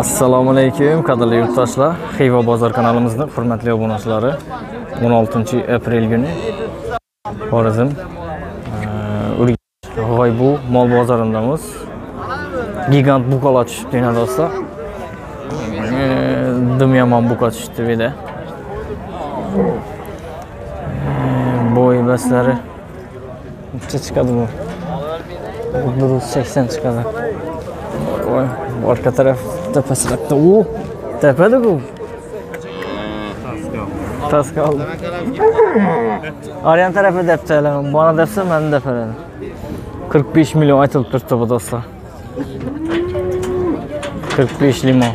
assalomu alaykum qadrli yurtdoshlar. Xiva bozor kanalimizni hurmatli obunachilari 16 aprel kuni. Xorazm eh, g'oybu mol bozorindamiz gigant buqalar tushibdi yana do'stlar. Eh, Dim yomon buka tushibdi bu eh, yerda bo'y baslari. Necha chiqadi bu. Bir yuz sakson chiqadi. Voy. Orqa tarafda pastroqda u tepadiku past Arayan oryan tarafi debdilar bana depte ben de depaman 45 million aytilib turibdi bu do'stlar. 45 limon.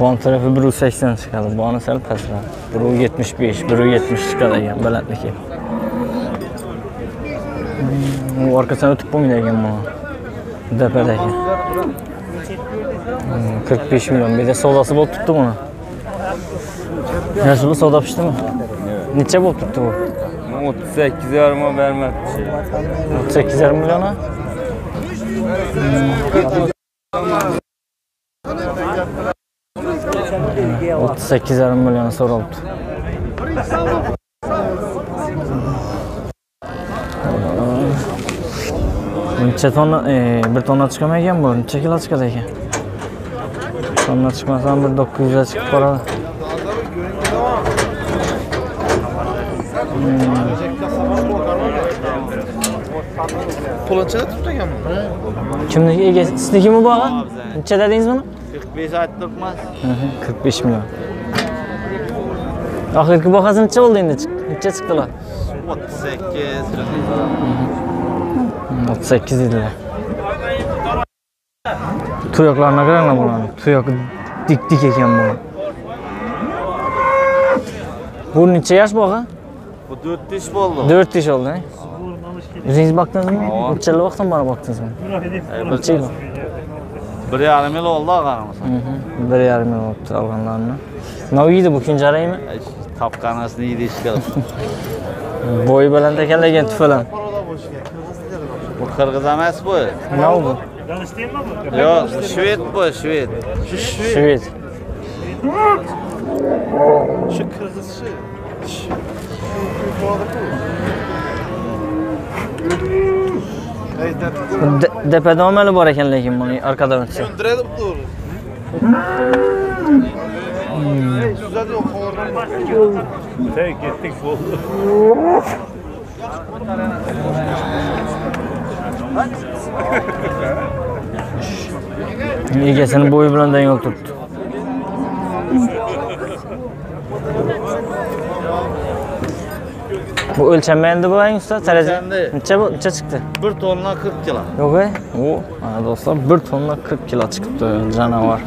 Bon tarafi 180 chiqadi boni sal pastroq 175 170 chiqadi ekan balandniki orqasidan o'tib bo'lmaydi ekan buni depadagi qirq besh million bu yerda savdosi bo'lib turibdi buni yaxshi bu savdo pishdimi necha bo'lib turibdi bu? o'ttiz sakkiz yarim bermabdi o'ttiz sakkiz yarim million o'ttiz sakkiz yarim million so'ralibdi necha tonna e, bir tonna chiqadimi ekan bu necha kilo chiqadi ekan tonna chiqmasa ham bir to'qqiz yuzga chiqib qoladi Qo'lanchada turibdi ekanmi? kimniki egasi siznikimi bu og'a necha dedingiz buni 45 ayttiribmiz. qirq besh million oxirgi bahasi necha bo'ldi endi necha chiqdilar 38. o'ttiz sakkiz dedilar tuyoqlarni qaranglar bularni tuyoqi dik dik ekan bu. Bu necha yosh bu og'a Bu 4 ish bo'ldi. to'rt ish oldi o'zingiz boqdingizmi necha yil vaqtdan beri boqdingizmi necha yil 1,5 yil oldi og'amiz. bir yarim yil bo'libdi olganlarini nima yeydi bu kunjaraymi Topqanasini yeydi ishga. bo'yi baland ekan lekin tufalan Bu qirg'iz emas bu. nima bu Yo'q, bu shved bu, shved. Shu shved. Shu qirg'iz shu. De- depada omali bor ekan lekin buni orqadan o'tsa Diredi bu to'g'ri. Suzadi yo'q, egasini bo'yi bilan dang olib turibdi bu o'lchanmaydi bu ang O'lchandi. necha bu necha chiqdi 1 tonna 40 kilo. yo'q ey u mana do'stlar bir tonna qirq kilo chiqibdi janavar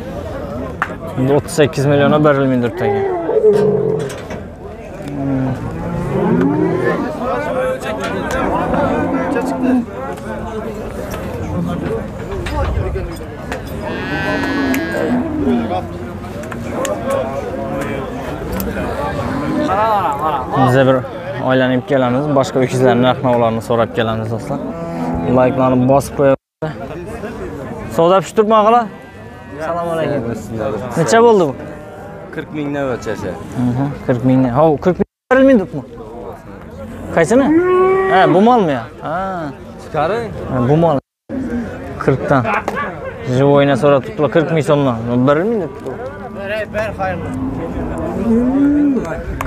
o'ttiz sakkiz berilmaydi o'rtaga biza bir aylanib kelamiz boshqa ho'kizlarni narx navolarini so'rab kelamiz do'stlar. Layklarni bosib qo'yamiz savdo pishib turibmi og'alar assalomu alaykum necha bo'ldi bu? Qirq mingdan o'lchasa qirq mingdan ho qirq ming berilmaydi debmi qaysini ha bu molmi ya? Ha. Chiqaring ha, bu mol qirqdan живойni so'rab turibdilar qirq ming so'mdan berilmaydi debdi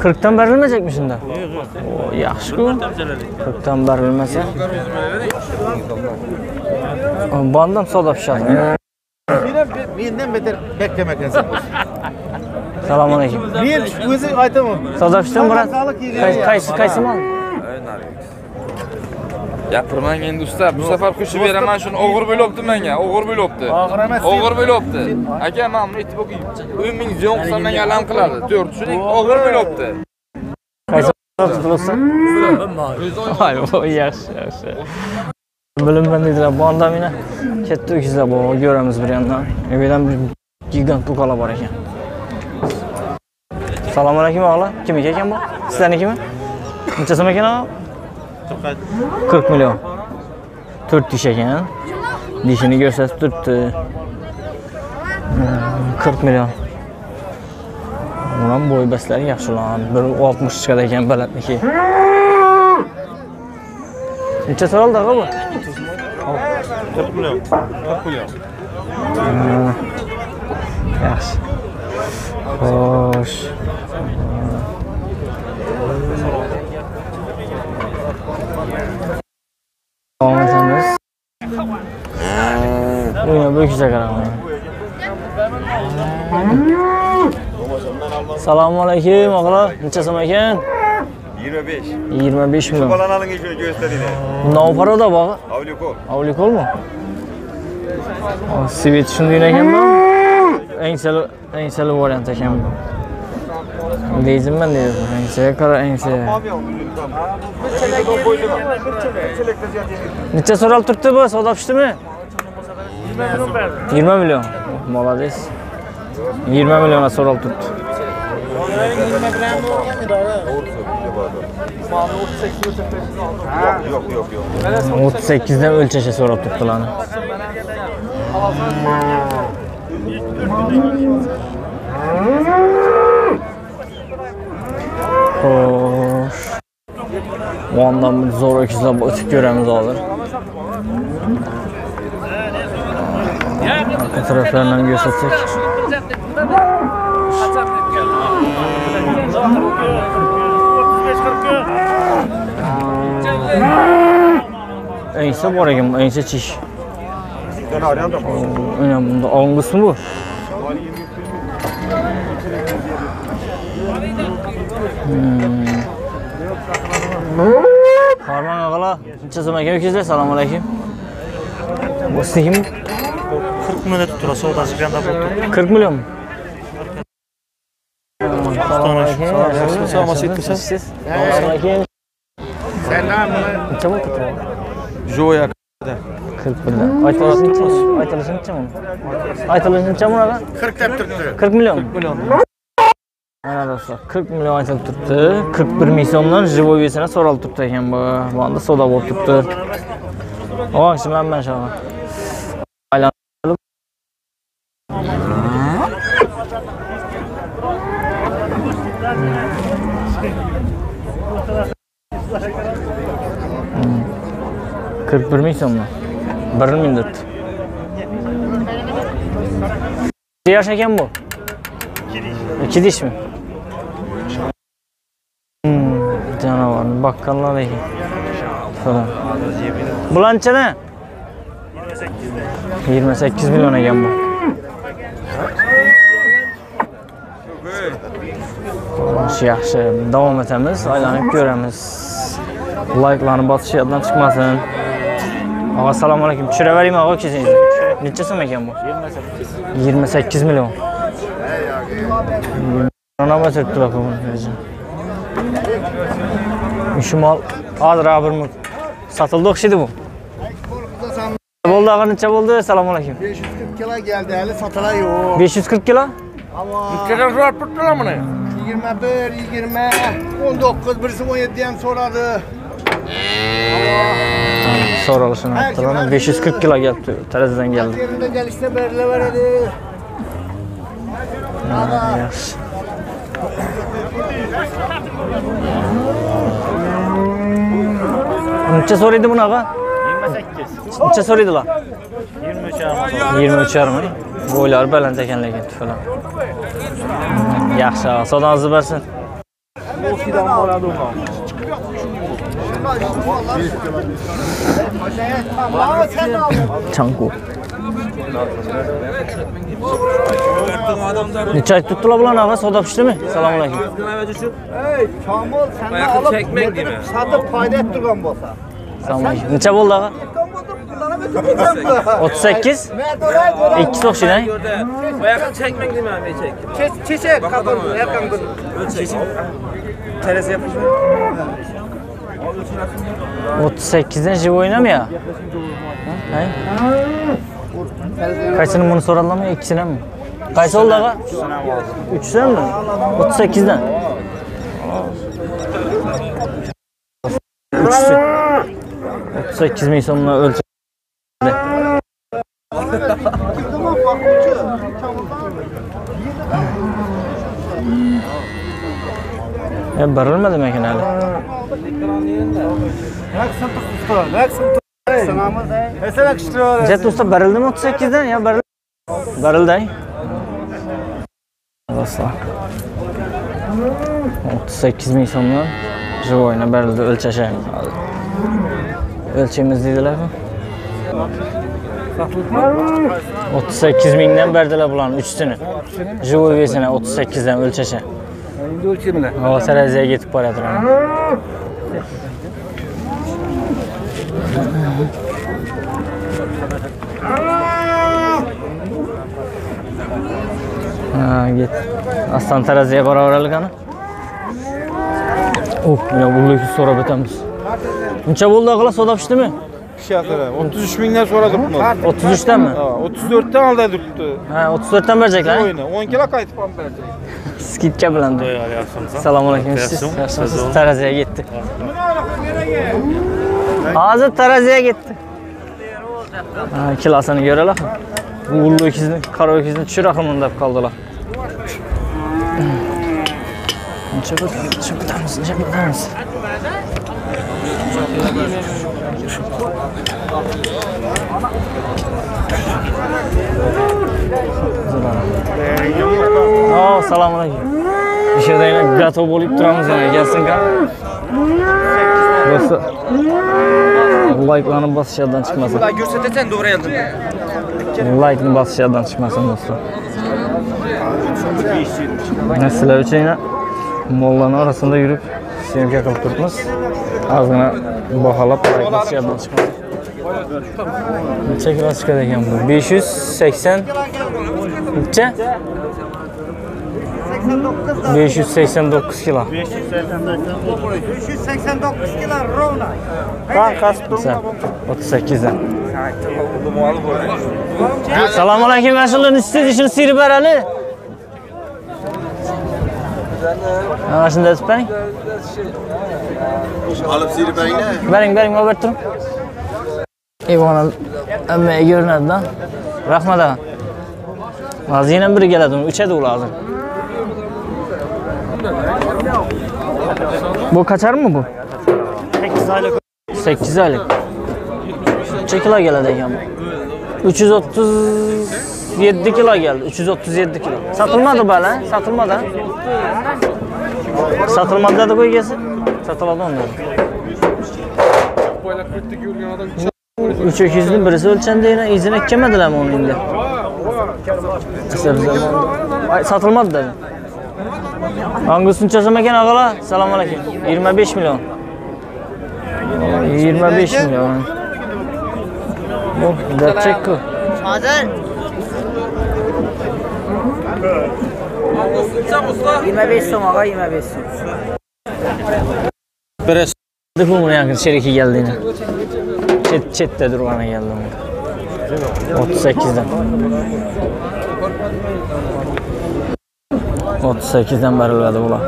qirqdan berilmayacakmi shunda o yaxshi-ku qirqdan berilmasa bondan savdo pishadi Mendan beter beklemekensin. assalomu alaykum Men o'zi aytaman. savdo pishdimi brat Qaysi- qaysi qaysi mol Gapirmang endi usta bu safar qo'shib beraman shuni o'g'ir bo'lyapti menga o'g'ir bo'lyapti Og'ir emas. o'g'ir bo'lyapti aka man buni aytib o'qing o'n ming ziyon qilsam menga alam qiladi to'rt shuning o'g'ir tutulsa voy voy yaxshi yaxshi bilinman deydilar bu anda meni katta ho'kizlar bor ko'ramiz bir yandan. Bu yerdan bir gigant buqalar bor ekan assalomu alaykum o'g'lar kimniki ekan bu? Sizlarnikimi necha so'm ekan og'a 40 million. 4 million. ekan. is yours. 40. 40 million. Ulan boy besler ya şu lan. Ben 60 kadar yem belat mı ki? Ne çatır 40 milyon. 40 milyon. Yaş. Hoş. Etamiz. Buyurun, bu ikisi qaramayın. Salamu aleyküm ağalar. Neçə sum ekan? 25. 25 milyon. Balan alın geçiyor gösterine. Bundan para da bağı. Avliko. Avlik olma. Sivit şunu yine ekan bu. Engseli, engseli variant ekan bu. Deyizim ben Enseye kadar enseye. Neçe soral tuttu bu? Savda pişti mi? 20 milyon. Malades. 20 milyona soral tuttu. Yok yok ölçeşe soral tuttu lan. Hmm. Hoş. O andan zor öküzle ötüp göremiz alır. Arka taraflarından göstersek. Ense var ekan, ense çiş. Ben arayan da var. Önemli alın kısmı bu. Harman ağala, neçə zaman ekan öküzlər? Salam aleyküm. Bu sikim 40 milyon tutura sodası bir anda buldu. 40 milyon mu? Salam aleyküm. Salam aleyküm. Salam aleyküm. Neçə bu tutur? Joya 40 birden. Aytılışın neçə? Aytılışın neçə bunu? Aytılışın neçə buna? 40 tep tuttu. 40 milyon. 40 milyon. Ana dostlar 40 milyon aytılıp tuttu. 41 milyondan живой весine soralı tuttu ekan bu. Bu anda soda bol tuttu. O akşam ben ben şaha. Aylanalım. Hmm. 41 milyon mu? 1 minut. Ne yaş ekan bu? İki diş canavar. Bakkallar ekan. Falan. Bulan neçene? 28 milyon ekan bu. Yaxşı, yaxşı. Davam etemiz. Aylanıp göremiz. Like'larını basışı yaddan çıkmasın. Ağa salam aleyküm. Düşürə vereyim ağa kesiniz. Neçə sum ekan bu? 28. 28 milyon. Ona mı tuttu bak bunu vereceğim. Şu mal az rabır Satıldı okşaydı bu. Oldu ağa neçə oldu? Selamun aleyküm. 540 kilo geldi, eli satıla yok. 540 kilo. Ama Kadar zor tuttu lan bunu. 21, 20, 19, birisi 17'den soradı. Soralışını attılar. 540 kilo geldi. Teraziden geldi. Yerinde gelişte berle veredi. Ha, Necha so'raydi bunaqa? 28. Necha so'raydilar? 23 23 mi? Boylar baland ekan lekin tufalar. Yaxshi, savdongizni bersin. Changu. Sen ne aldın? Çanku. Neçə ay tutdular bulan ağa? Soda pişdi mi? Selamun aleyküm. Hey, Çamol sen de alıp getirip satıp fayda ettirgen bolsa. Selamun aleyküm. Neçə oldu ağa? Götürmeyeceğim bu. 38. Mert oraya göre. İki okşayın. Bayağı çekmek değil mi abi çek? Çiçek, çiçek kapın, erkan gün. Teresi yapmış mı? 38'den jiv oynamıyor. He? Kaçını bunu soralım mı? İkisine mi? qaysi oldi og'a? Uch so'mmi o'ttiz sakkizdan o'ttiz sakkiz ming so'mdan o'lchab birilmadi ekan hali. Jet usta barildimi 38 dan? Yo barildi? Barildi. Dostlar. 38 ming so'mdan живойni berildi o'lchashaymi hozir. O'lchaymiz deydilar mi? 38 mingdan berdilar bularni uchsini. Живой vesini 38 dan o'lchasha. Endi o'lchaymilar. Havo teraziyaga yetib boryapti. Aslan taraziye bora oralı kanı. Of, ya bunu iki sonra bitemiz. Bunca buldu akıla sodap işte mi? dan şey hatırlayayım. 33 binden sonra durdu. 33'ten mi? Ha, 34'ten aldı durdu. Ha, 34'ten verecek lan. 10 kilo kaydı falan verecek. Skitçe bilen diyor. Selam olayım. Siz taraziye gitti. Ağzı taraziye gitti. Kilasını görelim. Bu ullu ikizini, kara ikizini çürü akımında kaldılar. Necha bo'ldi? Necha bo'lamiz? Necha bo'lamiz? Oh, assalomu alaykum. O'sha yerda yana gato bo'lib turamiz yana kelsinka. Do'stlar. Like'larni bosish yerdan chiqmasin. Ular ko'rsatasan to'g'ri yozdim. Like'ni bosish yerdan chiqmasin do'stlar. Mana sizlar uchun yana mollanın arasında yürüp sinirke kılıp durmaz. Ağzına bakalım. Nasıl yapalım çıkmaz. Neçe kilo çıkacak yani bu? 580 Neçe? 589 kilo. 589 kilo rovna. Ben kastım. 38'den. Selamun aleyküm. Mesulun istediğiniz Sirber Ali berali. Mana shunday deb bering. Alıp sirip ne? Bering, bering, olib turing. Ivona ammaga ko'rinadi-da. Rahmat aka. Hozir yana biri keladi, uchadi ular hozir. Bu kaçarmi bu? 8 oylik 8 aylık. Necha kilo keladi ekan bu? 337 kilo geldi. 337 kilo. Satılmadı bala, satılmadı. Satılmadı dedi bu egesi. Satıladi onda. 3200'ün birisi ölçendi yine izine kemediler mi onu indi? Satılmadı dedi. Hangisini çözüm eken ağala? Selamun aleyküm. 25 milyon. 25 milyon. Bu gerçek bu. Hazır. 25 so'm og'a 25 so'm Bu bunu yakın şeriki geldi yine. Çet, çette durmana geldi onu. 38'den. 38'den berilmedi bula.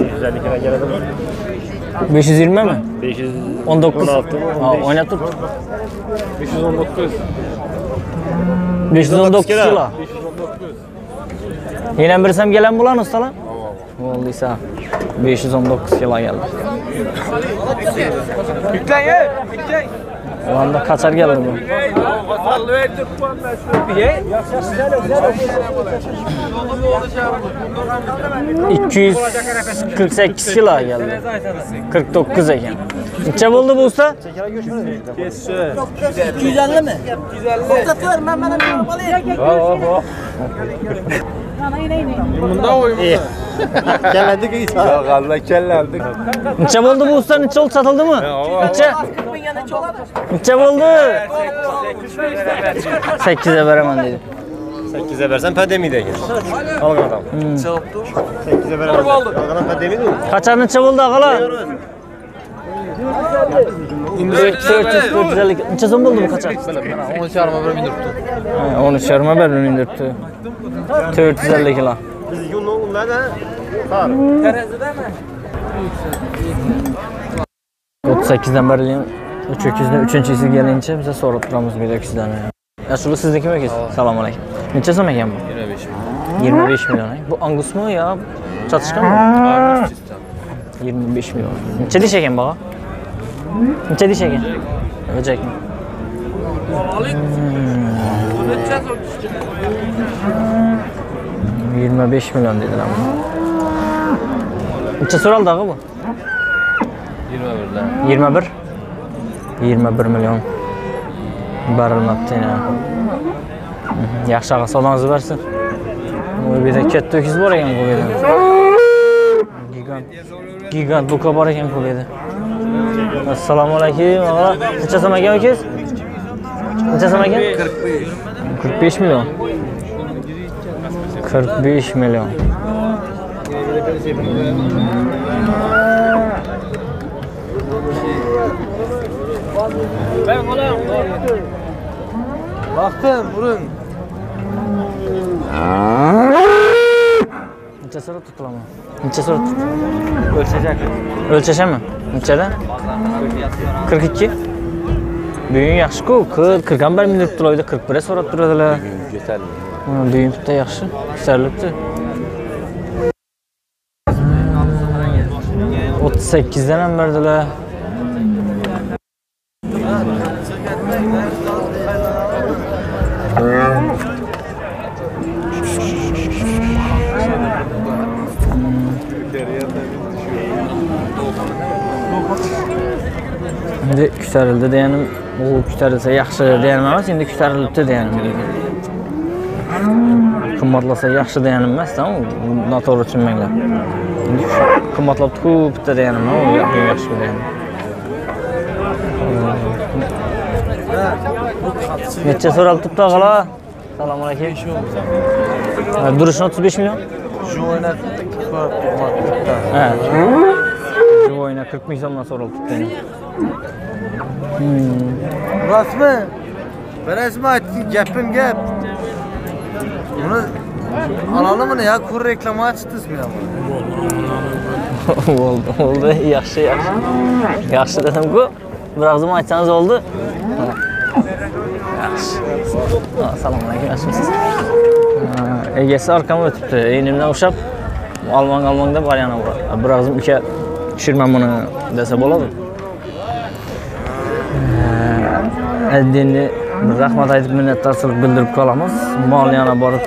150 kilo geladi. 520 mi? 516. 19. Ha, oynat tut. 519. 519 kilo. Yine birsem gelen bulan ustalar? Olduysa 519 kilo geldi. Yüklen ye. Yüklen. O anda kaçar geldi bu. Sallı verdim bu anda şu. Ye. 248 kilo geldi. 49 ekan. Necha bo'ldi bu usta? 250 mi? 250 To'xtatıyorum ben bana bir alayım. Bunda oymuş. İyi. Kelledik iyi. Ya Allah kellendik. Niçe oldu bu usta? Niçe oldu satıldı mı? Niçe? Niçe oldu? 8'e veremem dedi. 8'e versen pandemi de gel. Alın adam. Hmm. 8'e veremem. Alın adam pandemi de mi? Kaçanın çabuldu akala. 454 necha so'm bo'ldi bu qachon o'n uch yarim bir ming turibdi o'n uch yarim bir ming turibdi to'rt yuz ellik kilo o'ttiz sakkizdan beri uch öküzni uchinchi yil kelincha biza so'rab turamiz bu öküzlarni ashula siznikimi öküz? Assalomu alaykum necha so'm ekan bu? Yigirma besh million yigirma besh million bu angusmi yo chotishqami yigirma besh million necha deyish ekan bog'a Neçə diş ekan? Öcək mi? Hmm. 25 milyon dediler ama. Neçə soral dağı bu? 21 'dan. 21. 21 milyon. Berilmepti yine. Yaxşı ağa salanızı versin. Bu bir de katta öküz var ekan bu yerda. Gigant. Gigant buka bor ekan. assalomu alaykum necha so'm ekan ukangiz necha so'm ekan qirq besh. Qirq besh million. Qirq besh million. Vaqtim urun ah. Necha surat tutilaman Necha surat O'lchashak. O'lchashami? Nechada? 42. Bugun yaxshi-ku, 40, 41 minut to'lovda 41 so'rab turadilar. Bugun bitta yaxshi, ko'tarilibdi. 38 dan ham berdilar. ko'tarildi deganim u ko'tarilsa yaxshi deganim emas endi ko'tarilibdi deganim qimmatlasa yaxshi deganim emasda u noto'g'ri tushunmanglar qimmatlabdiku bitta deganim u yaxshi deganim necha so'ralib turibdi og'alar assalomu alaykum durishni o'ttiz milyon. Şu oyna 40 million sonra turibdi Hmm. rostmi bilasizmi aytgan gapim gap. Uni anonimini yo ko'r reklama chiqdizmi bo'ldi bo'ldi yaxshi yaxshi. Yaxshi dedimku bir og'zim aytsangiz bo'ldi yaxshi. Assalomu alaykum yaxshimisiz egasi orqamga o'tibdi enimdan ushlab olmang olmang deb bir og'zim uka tushirman buni desa bo'ladimi? endi rahmat aytib minnatdorchilik bildirib qolamiz molni yana borib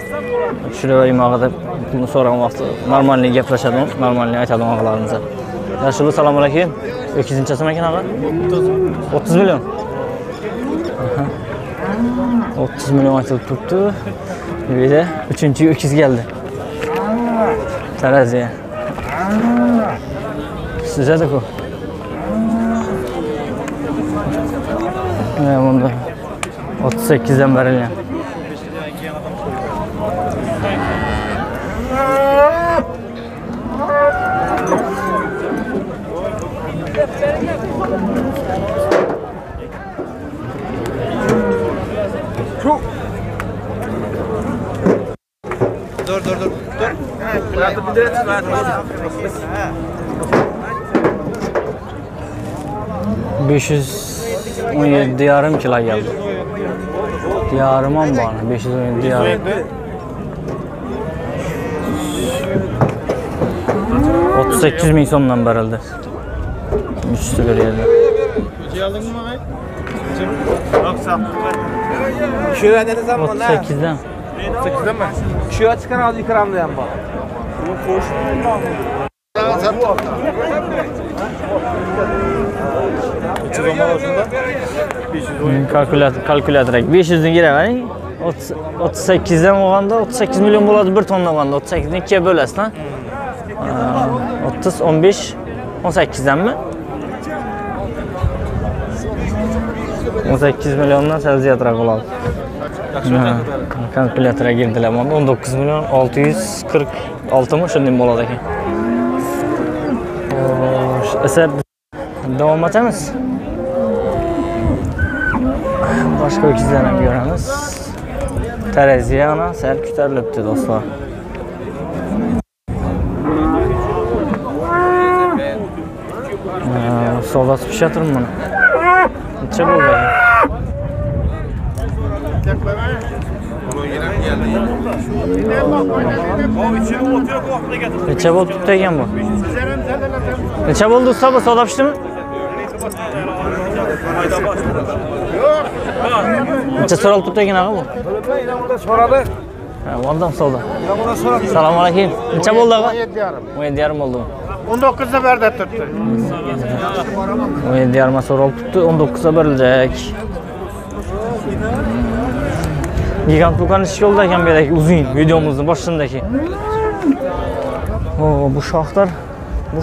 tushiravering og'a deb pulni so'ragan vaqti normalniy gaplashadigan normalniy aytadigan og'alarimizga yaxshi bo'ldi assalomu alaykum o'ttizinchi so'm ekan 30 o'ttiz million o'ttiz million aytilib turibdi bu yerda uchinchi o'kiz keldi taraziya sizadaku Ne bunda? 38'den verilgan. Beş yüz on yedi yarım kilo geldi. Yarım an bana. 517 yarım. 38 min sondan verildi. Üstü bir yerde. Şuraya ne zaman 38'den. 8'den mi? Şuya çıkan aldı ikramlayan bak. kalkulyator 500 ming kerakmi 38 dan bo'lganda 38 million bo'ladi bir tonna bo'lganda 38 ni ikkiga bo'lasiz ha. 30 15 18 danmi 18 milliondan sal ziyodroq bo'ladi. Kalkulyatorga kirdilar mana 19 million 646mi shunday bo'ladi ekan xo'sh esa davom etamiz. Başka öküzlerle göremiz. Tereziye ana sel kütərilibdi dostlar. Ee, Solda tutmuş yatırım bunu. Neçə buldu? Necha bo'lib turibdi ekan bu? Necha bo'ldi usta bu savdo pishdimi? Necha so'ralib turibdi ekan og'a bu? So'radi. Ha, Valdan savdo. Assalomu alaykum. Necha bo'ldi og'a? 17,5 bo'ldi. 19'da berdi tuttu. 17,5 so'ralib turibdi, 19 ga berilajak. Gigant do'koni ish yo'lda ekan bu yerdagi uzun videomizni boshlandagi. O, bu shoxlar, bu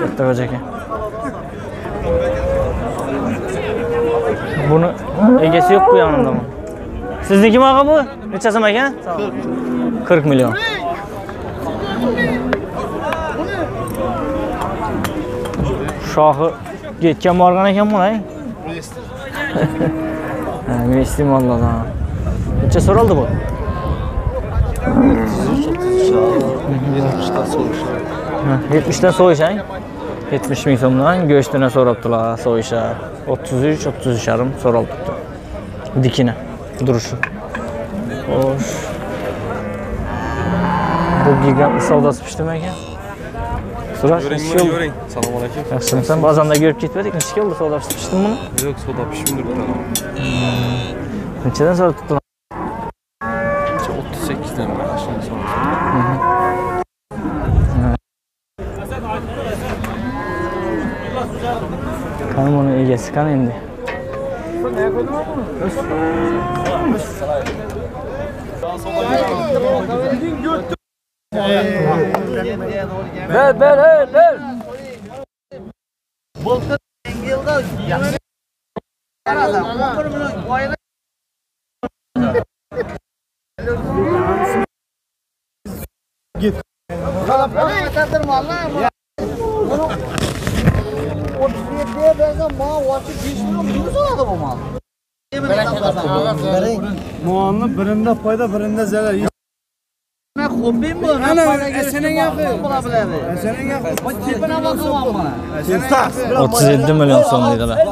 katta g'oja ekan. Bunu buni egasi yo'q-ku yonimda sizniki maqa bu Ne çasım ha? 40 milyon. Şahı geçken ekan qirq million bu yetgan borgan ekan buni da? Ne Neçə soruldu bu? 70'den soğuş. soyuşan. 70-dən soyuşan. 70 ming so'mdan go'shtini so'rabdilar, so'yishar. 33, 33 yarim so'ralib turibdi. Dikini, durishi. Xo'sh. Bu gigant savdosi pishdimi ekan? Surash, yo'ring, yo'ring. Assalomu alaykum. Yaxshimisan? Bozorda ko'rib ketmadik, necha keldi savdosi pishdimi buni? Yo'q, so'da pishmiribdi. Nechadan so'rab tutdilar? 38 dan mana shuni so'radi. Qani buni egasi qani endi? Ver, 37'ye versen bana ulaşıp 5 milyon yüz aladı bu mal. Muanlı birinde fayda birinde zarar. Ben kombin bu. Ana Esen'in yakı. Esen'in yakı. Bak tipine bakın bana. 37 milyon son dediler.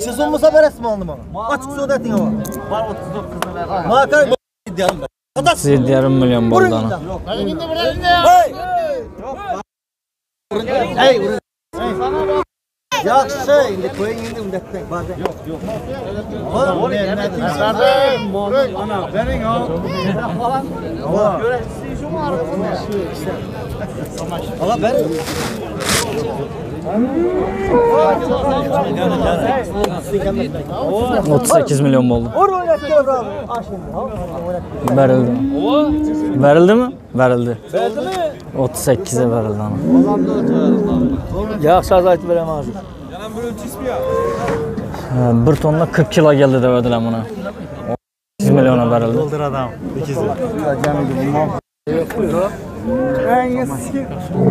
Siz olmasa veresin mi aldım bana? Açık soda etin ama. Var 39 lira. Makar diyorum ben. 37,5 milyon bo'ldi ana. Hey! Hey! Yaxşı, indi qo'ying endi undaqdan ba'zan. Yo'q, yo'q. Nasarim, mo'min ana, bering ol. Xolam. Ko'rasiz, shumi arqasida. Ala bering. 38 milyon oldu? Verildi. Verildi mi? Verildi. Verildi mi? 38'e verildi ama. Ya Yaxşı azayt verəm hazır. Bir tonda 40 kilo geldi de verdiler buna. 8 milyona verildi. Doldur adam. 8 milyon. Ben yetişkin,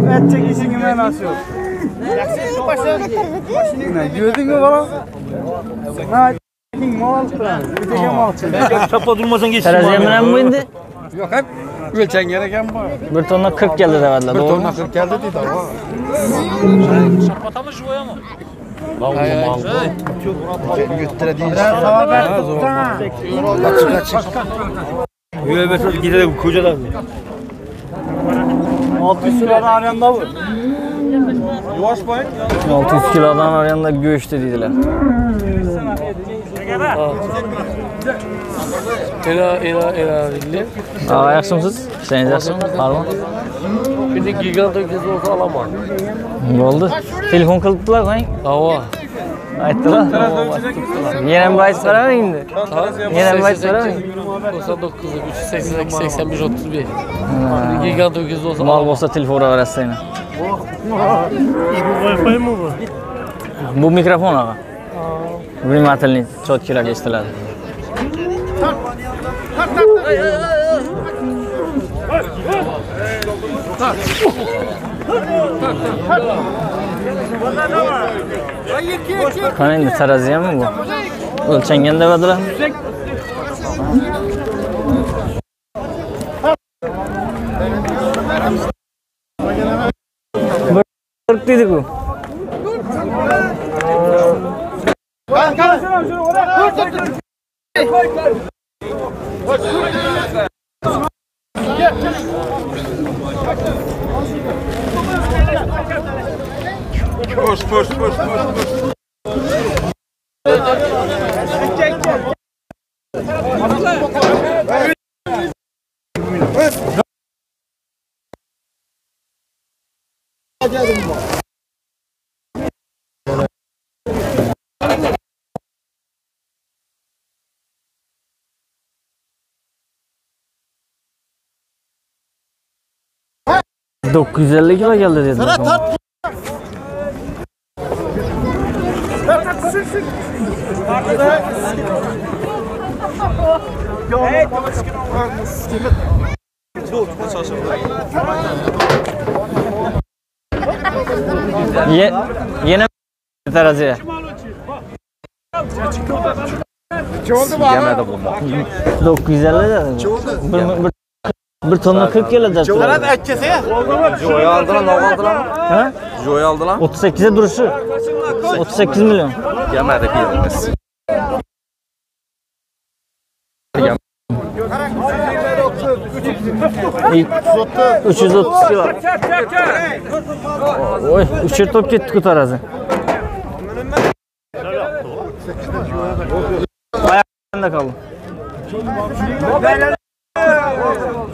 ben çekişim ben asıyorum. Gördün mü bana? Mal. Bir mal. Çapa durmasan geç. Teraziye bilan bu endi? Yok hep ölçen gereken bu. 1 tonna 40 keldi devadilar. Doğru. 40 geldi dedi ama. Böyle bir gidelim kocadan. 600 lira arayanda bu. 600 kilodan oranda go'shti deydilar. Ela ela ela bildi. Ağa yaxshimisiz? Ishlayingiz yaxshimi? Harmi? Şimdi gigant öküzü olsa alamam. Bo'ldi. Telefon qilibdilar qo'ying. Hava. aytdilar. Men ham bir aytib beraman endi. Men ham bir aytib beraman to'qson to'qqiz uch yuz sakson sakkiz sakson besh o'ttiz besh gigant to'qqiz yuz to'qson mol bo'lsa telefon uraverasiz seni bu bu mikrofon og'a. Внимательный четкиroq eshitiladi tart tart tart Qani endi taraziyami bu? O'lchanganda vadilar. Qirq dedi-ku. Thank you. Bir qirq dedik u. 950 kilo geldi dedim. Ye, yine teraziye. Yemedi bunlar. 950 dedim. Bir, bir, bir tonla 40 kilo dersin. Joy aldılar, ne aldılar mı? Ha? Joy aldılar. 38'e duruşu. 38 milyon. Yemedi birimiz. 330 kilo. Oy, üçer top gitti kutarazi. Ayakta kaldı.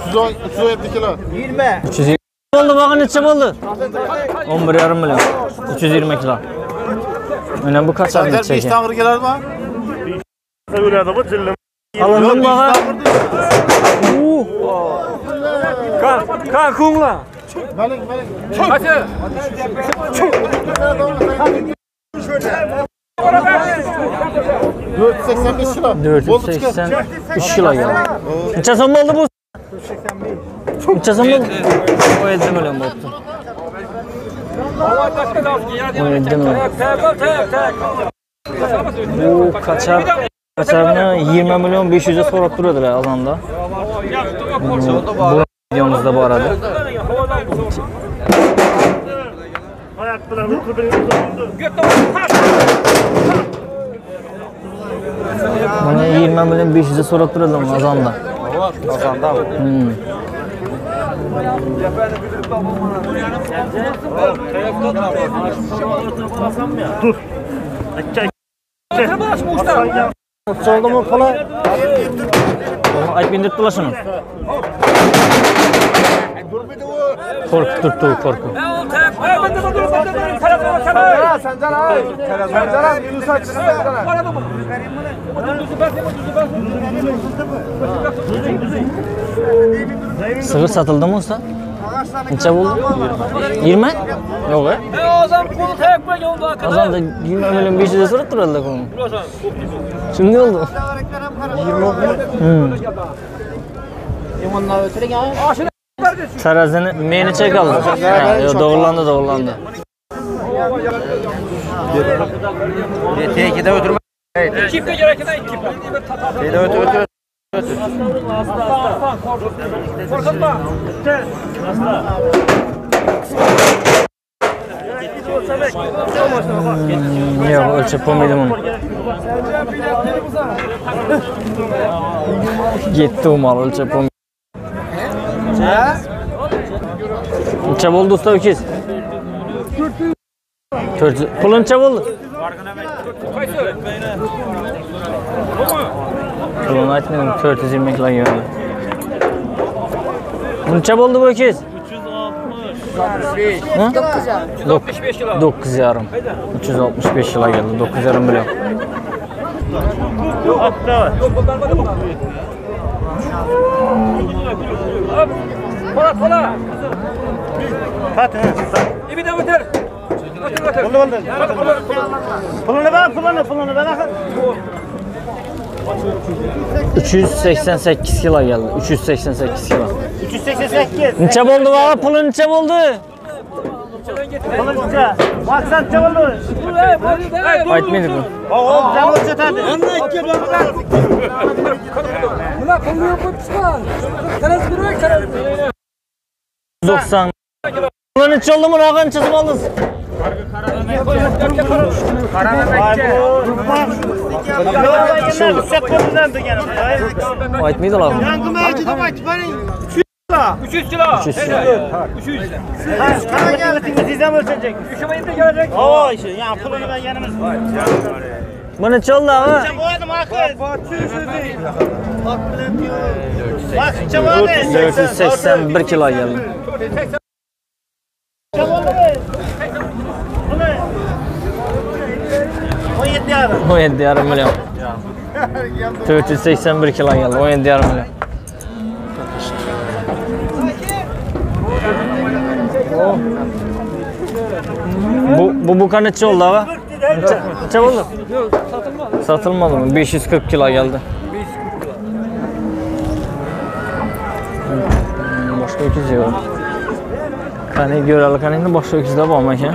317 kilo. 320 oldu bakın neçe oldu? 11 yarım milyon. 320 kilo. Önemli bu kaç adını çekin. tağır gelir mi? Alındım bana. Kalkunla. Melik melik. Hadi. 485 kilo. 483 kilo geldi. Son oldu bu? Neçe son oldu? 17 milyon boptu. 17 milyon. Bu kaçar kaçarını 20 milyon 500'e sorup duruyordular alanda. Bu videomuzda bu arada. Bunu 20 milyon 500'e sorup duruyordular azanda. Kazandı mı? Hmm. Soldu mu falan? Onu ayıp indirttiler şunu. Sencan ay. Sığır satıldı mı usta? Neçe buldu? 20. Yok ya. O zaman da 20 milyon 500'e sorup duralım onu. Şimdi oldu. 20 oldu. Hmm. Terazini meyini çek aldı. Ha, yo, doğrulandı doğrulandı. Tekide ötürme. Kimde gerekene iki. Tekide ötür ötür. Korkutma. Hmm, yok ölçüp koymadım onu. Gitti o mal ölçüp koymadım. Neçe oldu usta öküz? Dört Pulun neçe oldu? Pulunu aytmadım 420 kilo geldi. Bu neçe oldu bu öküz? 365 kilo. 9 yarım. 365 kilo geldi. 9 yarım milyon. Pola pola. İbi de. Öter öter. Buldu. Pulunu ver pulunu pulunu ver. 388 kilo geldi. 388 kilo. 388. Neçe oldu baba? Pulun neçe oldu? maqsad aytmaydi bu o'tadi to'qson nechi oldi buni qancha so'm oldingiz aytmaydilar Pulunu çe. Maksat çe oldu. Aytmaydı bu. Oğlum can olacak hadi. Buna konuyu yapmışlar. Teres bir teres. 90. Pulun neçe oldu mu? Rakan çizim aldınız. Aytmaydilar. Bu necha oldi ag'a? 481 kilo geldi. O yedi yarım milyon. 481 kilo geldi. O yedi yarım milyon. Bu bu bu neçe oldu aga? Neçe, oldu? Yok satılmadı. Satılmadı mı? 540 kilo geldi. Hmm, Başka öküz yok. Hani göreli kanında başka öküzler var mı ki?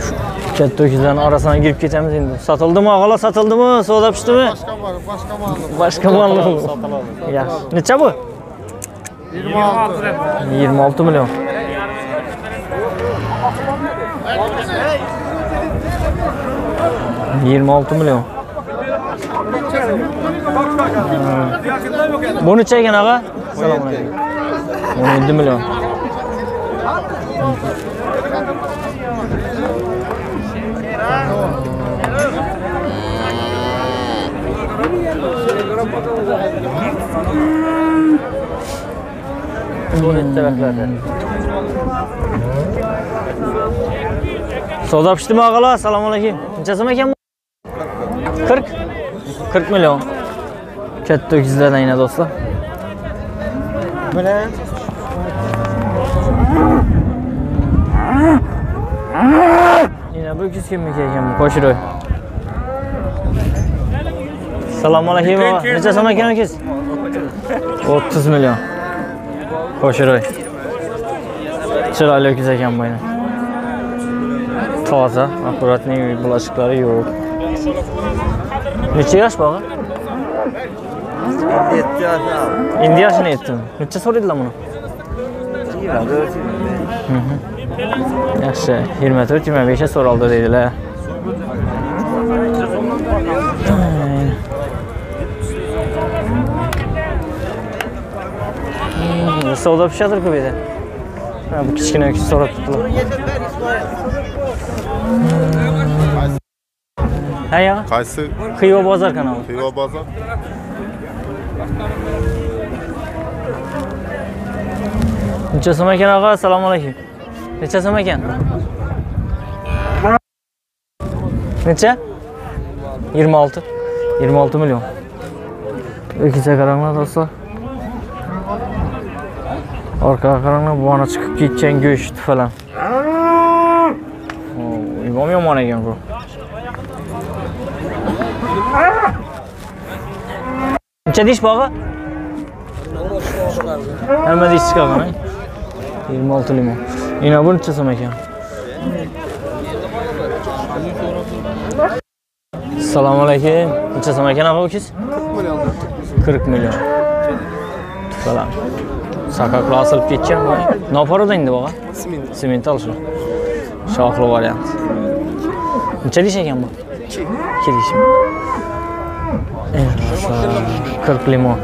Şu Katta öküzlerin arasına girip geçemiz şimdi. Satıldı mı ağala satıldı mı? Soğuda pişti mi? Başka var, başka mal. Başka mal mı? Ya. 26. 26 milyon. Yirmi altı milyon. Bunu çekin ağa. Selamun aleyküm. On milyon. Soda pishdimi og'alar? Assalomu alaykum. Qanchasi ekan bu? 40 40 million. Katta yuzlardan yana do'stlar. Bilan. Yana bu yuz kimniki ekan bu? Qo'shiroy. Assalomu alaykum. Necha so'm ekan 30 million. Koşuroy. Chiroyli öküz ekan bu yine. Toza, akurat ne bulaşıkları yok. Neçe yaş bağı? 7 yaş abi. Endi yaşını yetdimi? Neçe so'raydilar buni? Yaxshi, 24 25 ga so'raldi Savdo pishadir ku bu yerda. Ha, bu kichkina kishi so'rab turibdilar. Ha ya, Qaysi Xiva bozor kanali. Xiva bozor? Necha so'm ekan og'a? Assalomu alaykum. Necha so'm ekan? Necha? 26. 26 milyon. Öküze qaranglar do'stlar. orqaga qaranglar buvani chiqib ketgan go'sht falan. Uyg'om yomon ekan bu necha deyish bog'i? Nima deysiz chiqargan yigirma limon. Ina bu necha so'm ekan? Assalomu alaykum. Necha so'm ekan aka ukangiz qirq million. Qirq million. Sakakla asılıp geçeceğim. Ne yapardı indi baba? Simint. Simint al şunu. Şahlı varyant. Neçe diş ekan bu? 2. 2 diş mi? Evet, 40 limon.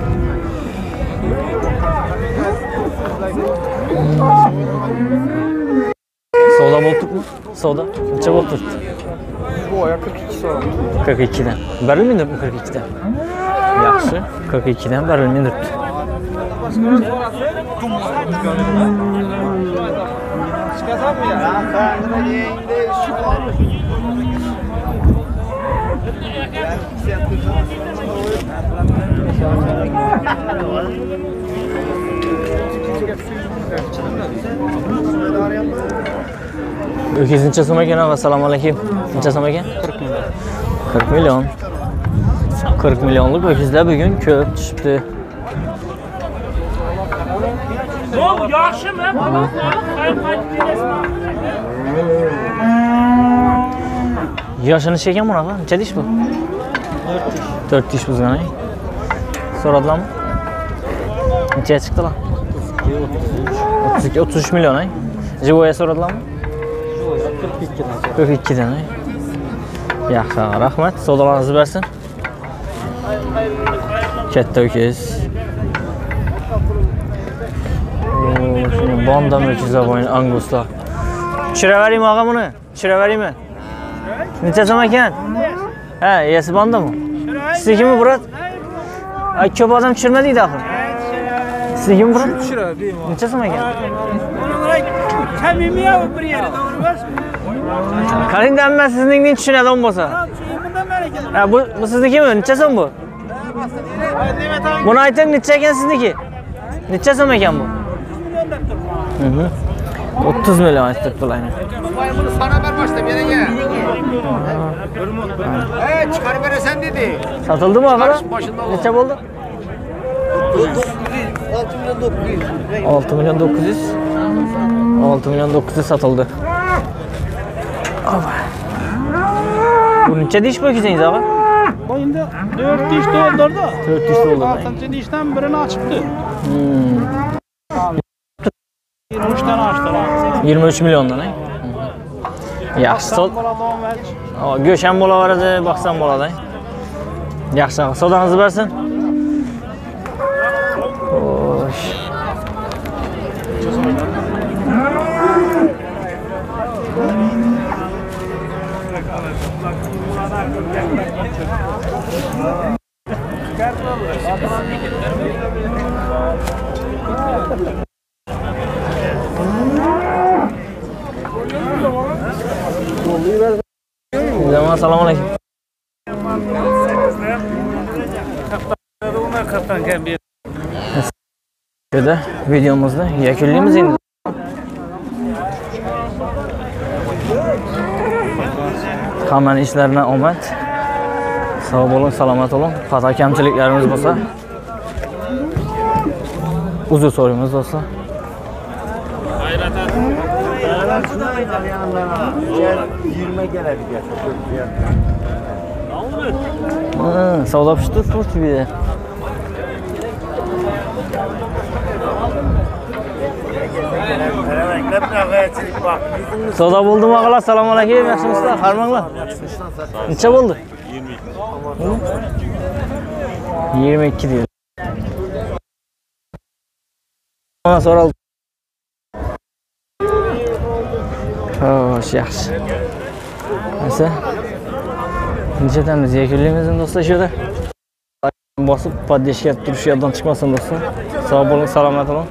Soda bolduk mu? Soda. Neçe bolduk? Bu aya 42 so'ram. 42'den. Barrel mi indirip mi 42'den? Yaxşı. 42'den barrel mi Öküz neçe so'm ekan og'a? Assalomu alaykum. Neçe so'm ekan? 40 milyon. 40 milyon. 40 milyonluk öküzler bugün köp çıktı. yoshimi yoshi necha ekan bunaqa necha tish bu to'rt tish to'rt tish buzgan so'radilarmi nechaga chiqdilar o'ttiz ikki o'ttiz uch million живоя so'radilarmi qirq ikkidan qirq ikkidan yaxshi rahmat savdolaringiz bersin katta ukangiz Бандам эки забойн ангустар. Шираверим ага муни? Шираверим? Necha so'm ekan? Ha, yesi bandami? Siznikimi birat? Ko'p odam tushirma deydi axir. Siznikimi birat? Tushiradi, bemalol. Necha so'm ekan? Samimiy bir yeri to'g'ri emasmi? Qarang amma tushunadigan bo'lsa. Ha, bu bu siznikimi? Necha so'm bu? Buni ayting, necha ekan sizniki? Necha so'm ekan bu? Mhm. 30 million aytibdilar. aynan. Bunu sana vermiştim yerine. He çıkarı veresen dedi. Sotildimi axir? Necha bo'ldi? 6 million 900. 6 million 900 sotildi. Aba. Bu necha dish bo'kizangiz og'a? Bu endi 4 ish to'ldirdi. 4 dish to'ldirdi. 6 ishdan birini ochibdi. Hmm. 23 tane açtı lan. 23 milyon milliondan eh? yaxshi sod go'sht ham bo'laveradi boqsam bo'ladi eh? yaxshi savdongiz versin. Zaman alaykum. Şurada videomuzni yakunlaymiz endi. Hammani ishlaridan omad. Sog' bo'ling, salomat bo'ling. Xato kamchiliklarimiz bo'lsa uzr so'raymiz do'stlar. Ha, savdo pishdi, turchi bir. Savdo bo'ldimi og'alar? Assalomu alaykum. Yaxshimisizlar? Qarmanglar. Necha bo'ldi? 22. 22 deydi. Mana so'raldi. Xo'sh, yaxshi. Nasa? Necha tamiz yakunlaymiz endi do'stlar shu yerda. Bosib, poddeshga turish yoddan chiqmasin do'stlar. Sog' bo'ling, salomat bo'ling.